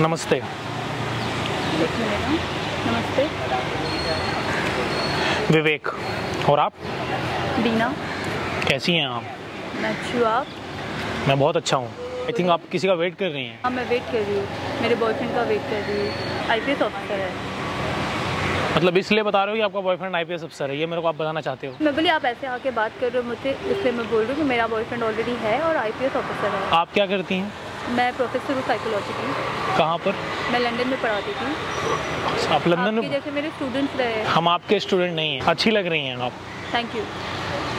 नमस्ते। नमस्ते। विवेक और आप? दीना कैसी हैं आप? मैं अच्छी हूँ आप? मैं बहुत अच्छा हूँ। आई थिंक आप किसी का वेट कर रही हैं। हाँ मैं वेट कर रही हूँ। मेरे बॉयफ्रेंड का वेट कर रही हूँ। आई पी ऑफिसर है। मतलब इसलिए बता रहे हो कि आपका बॉयफ्रेंड आईपीएस अफसर है? ये मेरे को आप बताना चाहते हो। मैं बोली आप ऐसे आके बात कर रहे हो मुझसे इसलिए मैं बोल रही हूँ कि मेरा बॉयफ्रेंड ऑलरेडी है और आईपीएस ऑफिसर है। आप क्या करती हैं? मैं प्रोफेसर हूँ साइकोलॉजी की कहाँ पर? मैं लंदन में पढ़ाती थी। आप लंदन में जैसे मेरे स्टूडेंट्स रहे। हम आपके स्टूडेंट नहीं हैं। अच्छी लग रही हैं आप। थैंक यू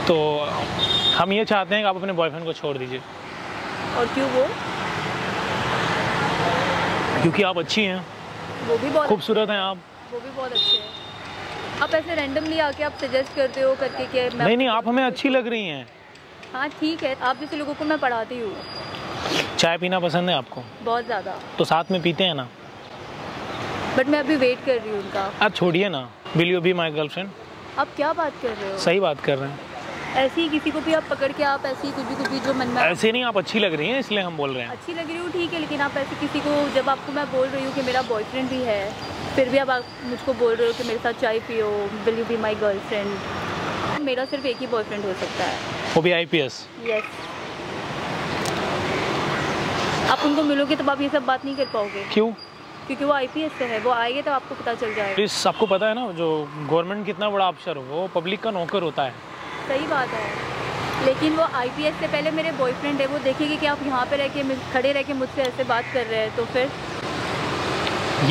तो हम ये चाहते हैं कि आप अपने बॉयफ्रेंड को छोड़ दीजिए। और क्यों वो? क्योंकि आप अच्छी हैं। वो भी बहुत खूबसूरत हैं आप। वो भी बहुत अच्छे हैं। आप ऐसे रैंडमली आके आप सजेस्ट करते हो करके कि नहीं नहीं आप हमें अच्छी लग रही हैं। हाँ ठीक है। आप जैसे लोगों को मैं पढ़ाती हूँ। चाय पीना पसंद है आपको? बहुत ज़्यादा। तो साथ में पीते हैं ना? बट मैं अभी वेट कर रही हूँ उनका। आप छोड़िए ना। Will you be my girlfriend आप क्या बात कर रहे हो? सही बात कर रहे हैं। ऐसे ही किसी को भी आप पकड़ के आप ऐसी कुछ भी कुछ भी जो मन में ऐसे नहीं आप अच्छी लग रही हैं इसलिए हम बोल रहे हैं। अच्छी लग रही हूँ ठीक है लेकिन आप ऐसे किसी को जब आपको मैं बोल रही हूँ कि मेरा बॉयफ्रेंड भी है फिर भी अब आप मुझको बोल रहे हो कि मेरे साथ चाय पियो will you be my girlfriend मेरा सिर्फ़ एक ही बॉयफ्रेंड हो सकता है। वो भी आई आईपीएस यस आप उनको मिलोगे तब आप ये सब बात नहीं कर पाओगे। क्यों? क्योंकि वो आई आईपीएस से है वो आएँगे तो आपको पता चल जाएगा। इस आपको पता है ना जो गवर्नमेंट कितना बड़ा अफसर हो वो पब्लिक का नौकर होता है। सही बात है। लेकिन वो आईपीएस से पहले मेरे बॉयफ्रेंड है वो देखेंगे कि आप यहाँ पे रह के खड़े रह के मुझसे ऐसे बात कर रहे हैं तो फिर?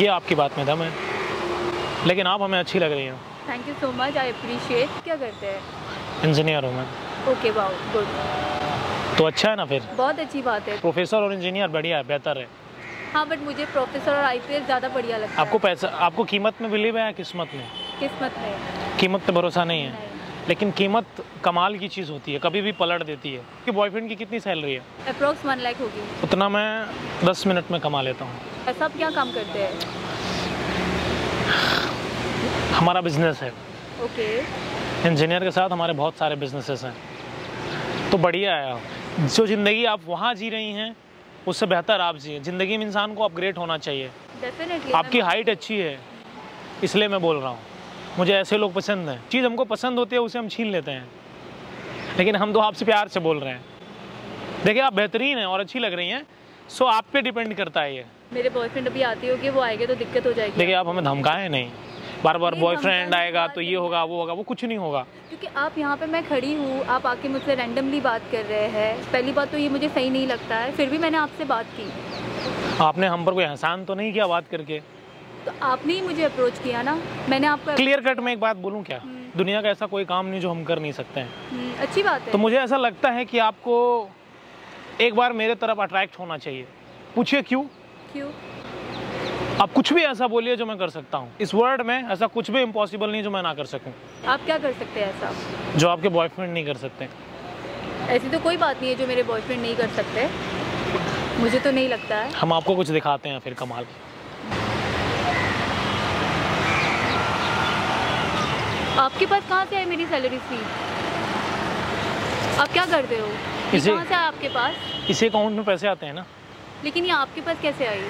ये आपकी बात में दम है। लेकिन आप हमें अच्छी लग रही हैं। Thank you so much I appreciate क्या करते हैं? इंजीनियर हूँ मैं। ओके वाओ गुड तो अच्छा है ना फिर? बहुत अच्छी बात है। प्रोफेसर और इंजीनियर बढ़िया है बेहतर है। हाँ बट मुझे प्रोफेसर और आईपीएस ज़्यादा बढ़िया लगता आपको पैसा आपको कीमत में बिलीव है या किस्मत में? किस्मत में। कीमत पे भरोसा नहीं है। नहीं। लेकिन कीमत कमाल की चीज़ होती है कभी भी पलट देती है। कि बॉयफ्रेंड की कितनी सैलरी है? अप्रोक्स वन लाख होगी। उतना मैं दस मिनट में कमा लेता हूँ। ऐसा आप क्या काम करते हैं? हमारा बिज़नेस है। ओके इंजीनियर के साथ हमारे बहुत सारे बिजनेसेस हैं। तो बढ़िया है जो ज़िंदगी आप वहाँ जी रही हैं उससे बेहतर आप जिए। ज़िंदगी में इंसान को अपग्रेड होना चाहिए। डेफिनेटली आपकी हाइट अच्छी है इसलिए मैं बोल रहा हूँ। मुझे ऐसे लोग पसंद हैं। चीज़ हमको पसंद होती है उसे हम छीन लेते हैं। लेकिन हम तो आपसे प्यार से बोल रहे हैं। देखिए आप बेहतरीन हैं और अच्छी लग रही हैं। सो आप पे डिपेंड करता है ये। मेरे बॉयफ्रेंड अभी आती होगी वो आएँगे तो दिक्कत हो जाएगी। देखिए आप हमें धमकाएँ नहीं। बार बार बॉयफ्रेंड आएगा तो ये होगा वो होगा वो कुछ नहीं होगा। क्योंकि आप यहाँ पे मैं खड़ी हूँ आप आके मुझसे रैंडमली बात कर रहे हैं। पहली बात तो ये मुझे सही नहीं लगता है फिर भी मैंने आपसे बात की। आपने हम पर कोई एहसान तो नहीं किया बात करके? तो आपने ही मुझे अप्रोच किया ना? मैंने आपको क्लियर कट में एक बात बोलूँ क्या? हम्म। दुनिया का ऐसा कोई काम नहीं जो हम कर नहीं सकते हैं। हम्म, अच्छी बात है। तो मुझे ऐसा लगता है कि आपको एक बार मेरे तरफ़ अट्रैक्ट होना चाहिए। पूछिए क्यों? क्यों? आप कुछ भी ऐसा बोलिए जो मैं कर सकता हूँ। इस वर्ल्ड में ऐसा कुछ भी इम्पॉसिबल नहीं जो मैं ना कर सकूँ। आप क्या कर सकते हैं ऐसा? जो आपके बॉयफ्रेंड नहीं कर सकते। ऐसी तो कोई बात नहीं है जो मेरे बॉयफ्रेंड नहीं कर सकते। मुझे तो नहीं लगता है। हम आपको कुछ दिखाते हैं फिर कमाल। आपके पास कहाँ से है मेरी सैलरी स्लीप आप क्या करते हो? इसे- कहाँ से आपके पास? इसी अकाउंट में पैसे आते हैं ना। लेकिन ये आपके पास कैसे आई?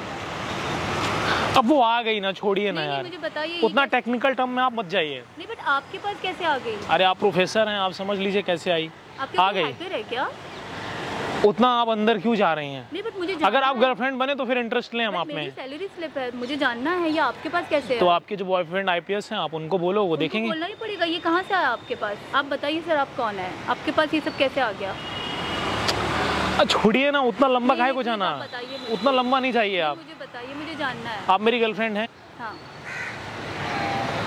अब वो आ गई ना छोड़िए ना यार। मुझे बताइए उतना टेक्निकल टर्म में आप मत जाइए। नहीं बट आपके पास कैसे आ गई? अरे आप प्रोफेसर हैं आप समझ लीजिए कैसे आई। आ गई। है क्या? उतना आप अंदर क्यों जा रही हैं? नहीं बट मुझे अगर आप गर्लफ्रेंड बने तो फिर इंटरेस्ट लें हम आप में। सैलरी स्लिप है मुझे जानना है ये आपके पास कैसे है? तो आपके जो बॉयफ्रेंड आईपीएस हैं आप उनको बोलो वो देखेंगे। बोलना ही पड़ेगा ये कहाँ से आया आपके पास? आप बताइए सर आप कौन है? आपके पास ये सब कैसे आ गया? छोड़िए ना उतना लंबा काहे को जाना। मुझे। उतना लंबा नहीं चाहिए आप। मुझे बताइए मुझे जानना है। आप मेरी गर्लफ्रेंड हैं? हाँ।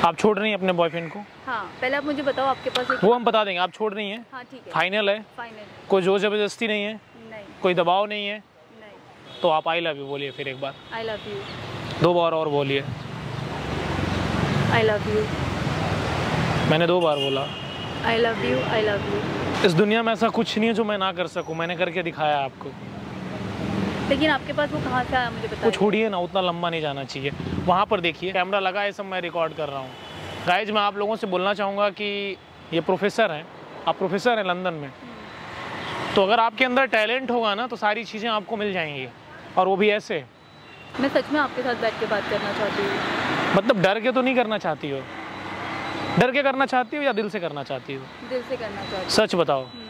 आप छोड़ रही हैं अपने बॉयफ्रेंड को? हाँ पहले आप मुझे बताओ आपके पास वो हम बता देंगे आप छोड़ रही हैं? हाँ ठीक है। फाइनल है? फाइनल कोई ज़ोर ज़बरदस्ती नहीं है? नहीं। कोई दबाव नहीं है? नहीं। तो आप आई लव यू बोलिए फिर एक बार। आई लव यू दो बार और बोलिए। आई लव यू मैंने दो बार बोला। I love you I love you इस दुनिया में ऐसा कुछ नहीं है जो मैं ना कर सकूँ। मैंने करके दिखाया आपको। लेकिन आपके पास वो कहाँ से आया मुझे बताइए। छोड़िए ना उतना लंबा नहीं जाना चाहिए। वहाँ पर देखिए कैमरा लगा है सब मैं रिकॉर्ड कर रहा हूँ। गाइज़ मैं आप लोगों से बोलना चाहूँगा कि ये प्रोफेसर हैं। आप प्रोफेसर हैं लंदन में। तो अगर आपके अंदर टैलेंट होगा ना तो सारी चीज़ें आपको मिल जाएँगी। और वो भी ऐसे। मैं सच में आपके साथ बैठ के बात करना चाहती हूँ। मतलब डर के तो नहीं करना चाहती हो? डर के करना चाहती हो या दिल से करना चाहती हो? दिल से करना चाहती सच बताओ। हूँ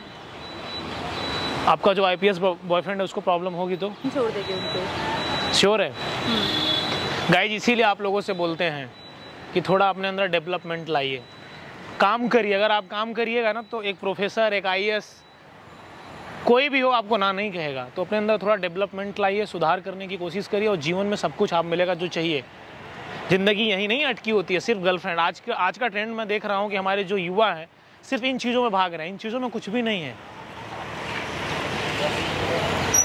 आपका जो आईपीएस बॉयफ्रेंड है उसको प्रॉब्लम होगी तो? हम्म, छोड़ देगी उनको श्योर है? हम्म, गाइज़ इसीलिए आप लोगों से बोलते हैं कि थोड़ा अपने अंदर डेवलपमेंट लाइए। काम करिए अगर आप काम करिएगा ना तो एक प्रोफेसर एक आईएएस कोई भी हो आपको ना नहीं कहेगा। तो अपने अंदर थोड़ा डेवलपमेंट लाइए सुधार करने की कोशिश करिए और जीवन में सब कुछ आप मिलेगा जो चाहिए। ज़िंदगी यहीं नहीं अटकी होती है सिर्फ़ गर्लफ्रेंड आज का आज का ट्रेंड मैं देख रहा हूँ कि हमारे जो युवा हैं सिर्फ़ इन चीज़ों में भाग रहे हैं इन चीज़ों में कुछ भी नहीं है।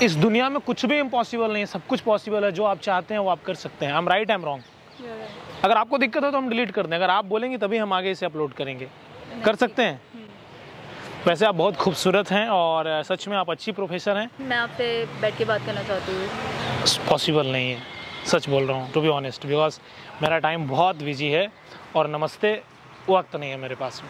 इस दुनिया में कुछ भी इम्पॉसिबल नहीं है सब कुछ पॉसिबल है जो आप चाहते हैं वो आप कर सकते हैं। I am right I am wrong अगर आपको दिक्कत हो तो हम डिलीट कर दें। अगर आप बोलेंगे तभी हम आगे इसे अपलोड करेंगे। कर सकते हैं? हम्म। वैसे आप बहुत खूबसूरत हैं और सच में आप अच्छी प्रोफेसर हैं। मैं आपसे बैठ के बात करना चाहती हूँ। पॉसिबल नहीं है। सच बोल रहा हूँ टू बी ऑनेस्ट बिकॉज़ मेरा टाइम बहुत बिज़ी है और नमस्ते वक्त नहीं है मेरे पास में।